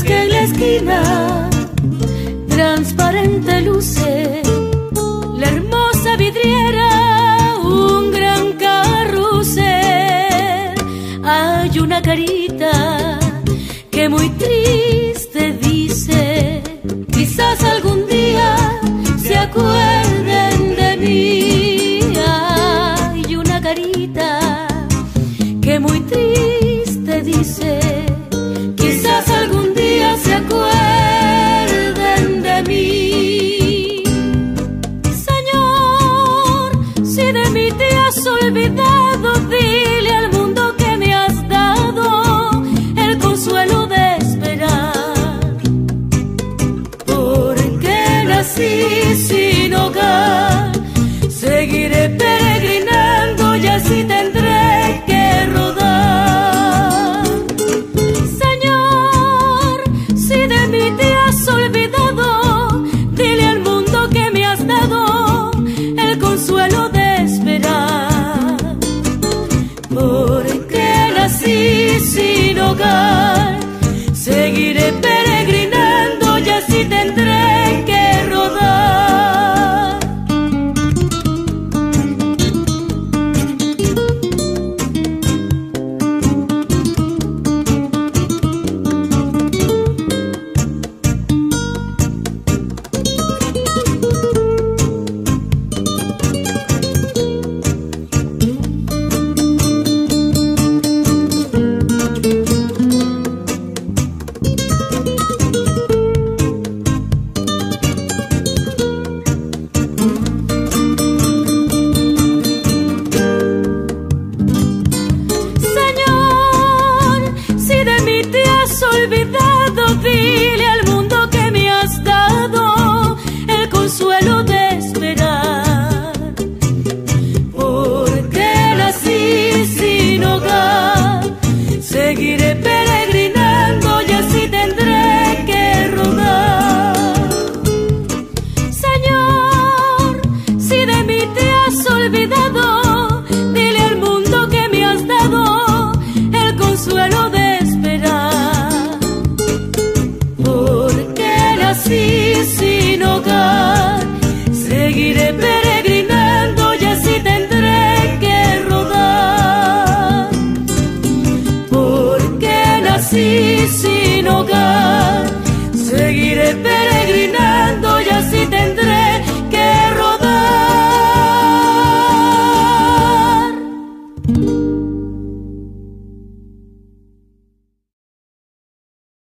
que en la esquina transparente luce la hermosa vidriera, un gran carrusel. Hay una carita que muy triste dice, quizás algún día se acuerden de mí. Hay una carita que muy triste dice, olvidado, dile al mundo que me has dado el consuelo de esperar. Porque nací sin hogar, seguiré peregrinando y así tendré que rodar. Señor, si de mí te has olvidado, dile al mundo que me has dado el consuelo sin olvidado, dile